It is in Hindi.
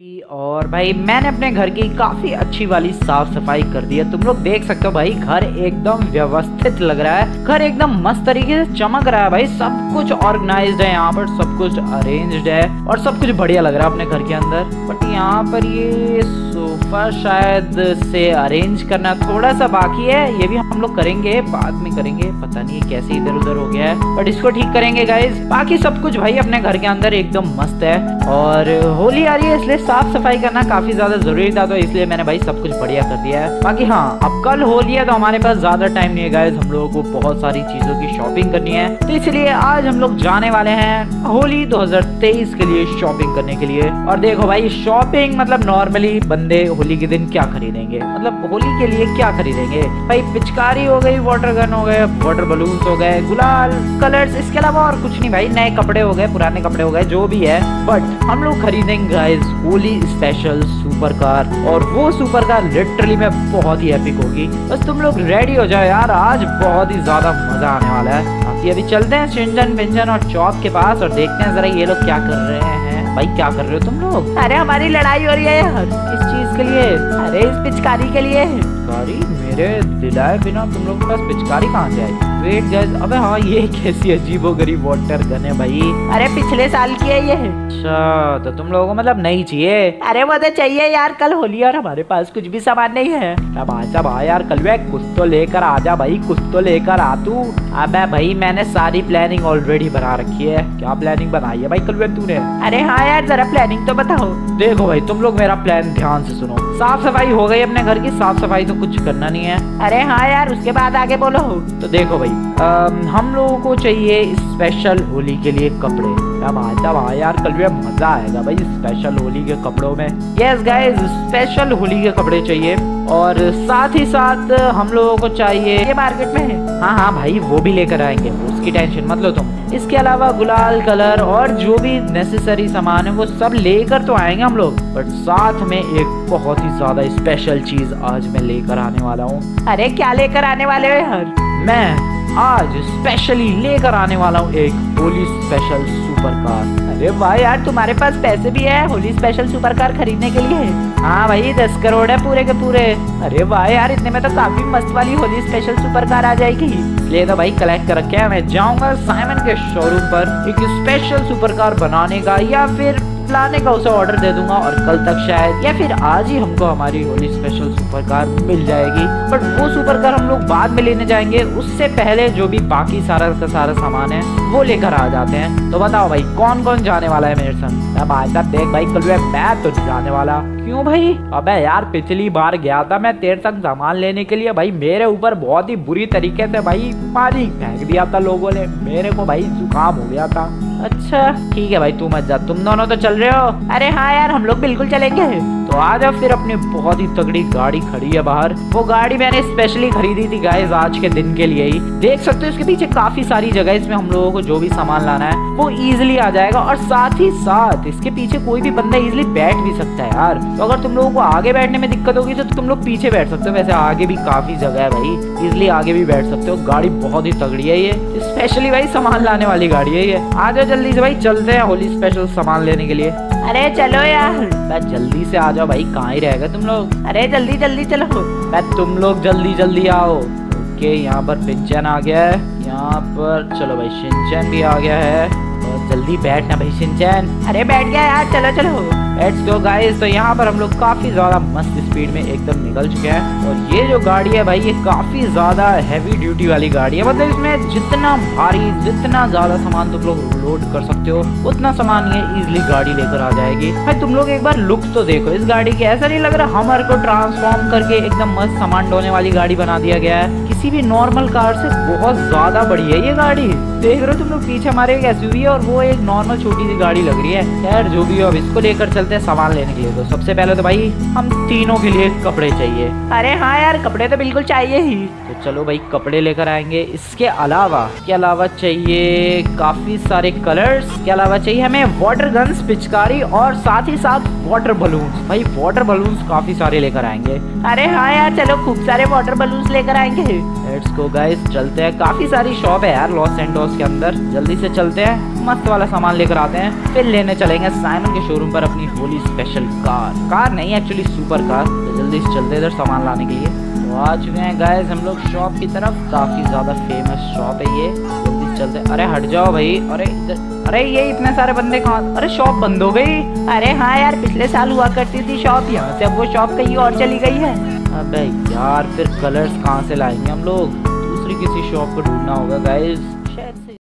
और भाई, मैंने अपने घर की काफ़ी अच्छी वाली साफ़ सफ़ाई कर दी है। तुम लोग देख सकते हो भाई, घर एकदम व्यवस्थित लग रहा है। घर एकदम मस्त तरीके से चमक रहा है भाई। सब कुछ ऑर्गेनाइज्ड है, यहाँ पर सब कुछ अरेंज्ड है और सब कुछ बढ़िया लग रहा है अपने घर के अंदर। बट यहाँ पर ये सोफा शायद से अरेंज करना थोड़ा सा बाकी है। ये भी हम लोग करेंगे, बाद में करेंगे। पता नहीं कैसे इधर उधर हो गया है। बट इसको ठीक करेंगे गाइज़ बाकी सब कुछ भाई अपने घर के अंदर एकदम मस्त है। और होली आ रही है, इसलिए साफ़ सफ़ाई करना काफ़ी ज़्यादा ज़रूरी था तो इसलिए मैंने भाई सब कुछ बढ़िया कर दिया है। बाकी हाँ अब कल होली है तो हमारे पास ज़्यादा टाइम नहीं है गाइज़ हम लोगों को बहुत सारी चीज़ों की शॉपिंग करनी है। तो इसलिए आज हम लोग जाने वाले हैं होली 2023 के लिए शॉपिंग करने के लिए। और देखो भाई शॉपिंग मतलब नॉर्मली बंदे होली के दिन क्या खरीदेंगे? मतलब होली के लिए क्या खरीदेंगे? भाई पिचकारी हो गई वाटर गन हो गए वाटर बलून हो गए, गुलाल कलर्स इसके अलावा और कुछ नहीं भाई। नए कपड़े हो गए, पुराने कपड़े हो गए, जो भी है। बट हम लोग खरीदेंगे guys Holi special super car और वो सुपर कार लिटरली में बहुत ही एपिक होगी। बस तुम लोग रेडी हो जाओ यार, आज बहुत ही ज़्यादा मज़ा आने वाला है। अभी चलते हैं सिंजन बिंजन और चौक के पास और देखते हैं जरा ये लोग क्या कर रहे हैं। भाई क्या कर रहे हो तुम लोग? अरे हमारी लड़ाई हो रही है। यार किस चीज़ के लिए अरे इस पिचकारी के लिए। पिचकारी? मेरे दिलाए बिना तुम लोग के पास पिचकारी कहाँ से आई? वेट गाइस अबे हाँ ये कैसी अजीबो गरीब वाटर गन है भाई। अरे पिछले साल की है ये। अच्छा तो तुम लोगों को मतलब नहीं चाहिए। अरे वो तो चाहिए यार कल होली और हमारे पास कुछ भी सामान नहीं है। अब आजा भाई यार कल वे कुछ तो लेकर आजा भाई कुछ तो लेकर आ तू। अबे भाई मैंने सारी प्लानिंग ऑलरेडी बना रखी है। क्या प्लानिंग बनाई है भाई कल वे तूने? अरे हाँ यार जरा प्लानिंग तो बताओ। देखो भाई तुम लोग मेरा प्लान ध्यान से सुनो। साफ़ सफ़ाई हो गई अपने घर की। साफ़ सफ़ाई तो कुछ करना नहीं है। अरे हाँ यार उसके बाद आगे बोलो। तो देखो भाई आ, हम लोगों को चाहिए स्पेशल होली के लिए कपड़े। तब तब वहाँ यार कल भी मज़ा आएगा भाई स्पेशल होली के कपड़ों में। यस गाइस स्पेशल होली के कपड़े चाहिए। और साथ ही साथ हम लोगों को चाहिए ये मार्केट में है। हाँ हाँ भाई वो भी लेकर आएँगे। उसकी टेंशन मत लो तुम। इसके अलावा गुलाल कलर और जो भी नेसेसरी सामान है वो सब लेकर तो आएँगे हम लोग। बट साथ में एक बहुत ही ज़्यादा स्पेशल चीज़ आज मैं लेकर आने वाला हूँ। अरे क्या लेकर आने वाले हो यार? मैं आज स्पेशली लेकर आने वाला हूँ एक होली स्पेशल सुपर कार अरे भाई यार, तुम्हारे पास पैसे भी है होली स्पेशल सुपर कार खरीदने के लिए? हाँ भाई, दस करोड़ है पूरे के पूरे। अरे भाई यार, इतने में तो काफ़ी मस्त वाली होली स्पेशल सुपर कार आ जाएगी। इसलिए तो भाई कलेक्ट कर रखे मैं जाऊँगा साइमन के शोरूम पर एक स्पेशल सुपर कार बनाने का या फिर लाने का उसे ऑर्डर दे दूँगा और कल तक शायद, या फिर आज ही हमको हमारी होली स्पेशल सुपर कार मिल जाएगी। बट वो सुपर कार हम लोग बाद में लेने जाएँगे। उससे पहले जो भी बाकी सारा का सारा सामान है, वो लेकर आ जाते हैं। तो बताओ भाई कौन कौन जाने वाला है मेरे संग? अब आज तक देख भाई, कल मैं तो जाने वाला। क्यों भाई? अबे यार, पिछली बार गया था मैं तेरे संग सामान लेने के लिए। भाई, मेरे ऊपर बहुत ही बुरी तरीके से भाई, पानी फेंक दिया था लोगों ने। मेरे को भाई, जुकाम हो गया था। अच्छा ठीक है भाई, तू मत जा। तुम दोनों तो चल रहे हो। अरे हाँ यार, हम लोग बिल्कुल चलेंगे। तो आ जाओ फिर, अपनी बहुत ही तगड़ी गाड़ी खड़ी है बाहर। वो गाड़ी मैंने स्पेशली खरीदी थी गाइस आज के दिन के लिए ही। देख सकते हो, इसके पीछे काफ़ी सारी जगह इसमें हम लोगों को जो भी सामान लाना है, वो इजिली आ जाएगा। और साथ ही साथ, इसके पीछे कोई भी बंदा इजिली बैठ भी सकता है यार। तो अगर तुम लोगों को आगे बैठने में दिक्कत होगी तो तुम लोग पीछे बैठ सकते हो। वैसे आगे भी काफ़ी जगह है भाई। इजिली आगे भी बैठ सकते हो। गाड़ी बहुत ही तगड़ी है ये। स्पेशली भाई, सामान लाने वाली गाड़ी है ये। आ जाओ जल्दी से भाई चलते हैं होली स्पेशल सामान लेने के लिए। अरे चलो यार। मैं जल्दी से आ जाओ भाई कहाँ ही रहेगा तुम लोग? अरे जल्दी जल्दी चलो। मैं तुम लोग जल्दी जल्दी आओ। ओके यहाँ पर पिंचन आ गया है। यहाँ पर चलो भाई सिंचन भी आ गया है। और जल्दी बैठना भाई सिंचन। अरे बैठ गया यार चलो चलो। लेट्स गो गाइस तो यहाँ पर हम लोग काफ़ी ज़्यादा मस्त स्पीड में एकदम निकल चुके हैं। और ये जो गाड़ी है भाई ये काफ़ी ज़्यादा हैवी ड्यूटी वाली गाड़ी है। मतलब इसमें जितना भारी जितना ज़्यादा सामान तुम लोग लोड कर सकते हो। उतना सामान ये इजिली गाड़ी लेकर आ जाएगी। भाई तुम लोग एक बार लुक तो देखो। इस गाड़ी की ऐसा नहीं लग रहा हमर को ट्रांसफॉर्म करके एकदम मस्त सामान ढोने वाली गाड़ी बना दिया गया है। किसी भी नॉर्मल कार से बहुत ज़्यादा बड़ी है ये गाड़ी। देख रहे हो तुम लोग पीछे हमारे एक एस है और वो एक नॉर्मल छोटी सी गाड़ी लग रही है। यार जो भी हो अब इसको लेकर चलते हैं सामान लेने के लिए। तो सबसे पहले तो भाई हम तीनों के लिए कपड़े चाहिए। अरे हाँ यार कपड़े तो बिल्कुल चाहिए ही। तो चलो भाई कपड़े लेकर आएँगे। इसके अलावा इसके अलावा चाहिए काफ़ी सारे कलर्स के अलावा चाहिए हमें वाटर गन्स पिचकारी और साथ ही साथ वाटर बलून भाई वाटर बलून काफ़ी सारे लेकर आएँगे। अरे हाँ यार चलो खूब सारे वाटर बलून लेकर आएँगे। लेट्स गो गाइस चलते हैं। काफ़ी सारी शॉप है यार लॉस एंडोस के अंदर। जल्दी से चलते हैं। मस्त वाला सामान लेकर आते हैं। फिर लेने चलेंगे साइमन के शोरूम पर अपनी होली स्पेशल कार कार नहीं एक्चुअली सुपर कार तो जल्दी से चलते इधर सामान लाने के लिए। तो आ चुके हैं गाइस हम लोग शॉप की तरफ़। काफ़ी ज़्यादा फ़ेमस शॉप है ये। चलते। अरे हट जाओ भाई। अरे अरे ये इतने सारे बंदे कहाँ अरे शॉप बंद हो गई। अरे हाँ यार, पिछले साल हुआ करती थी शॉप यहाँ से। अब वो शॉप कहीं और चली गई है। अबे यार, फिर कलर्स कहाँ से लाएँगे हम लोग? दूसरी किसी शॉप को ढूंढना होगा गाइस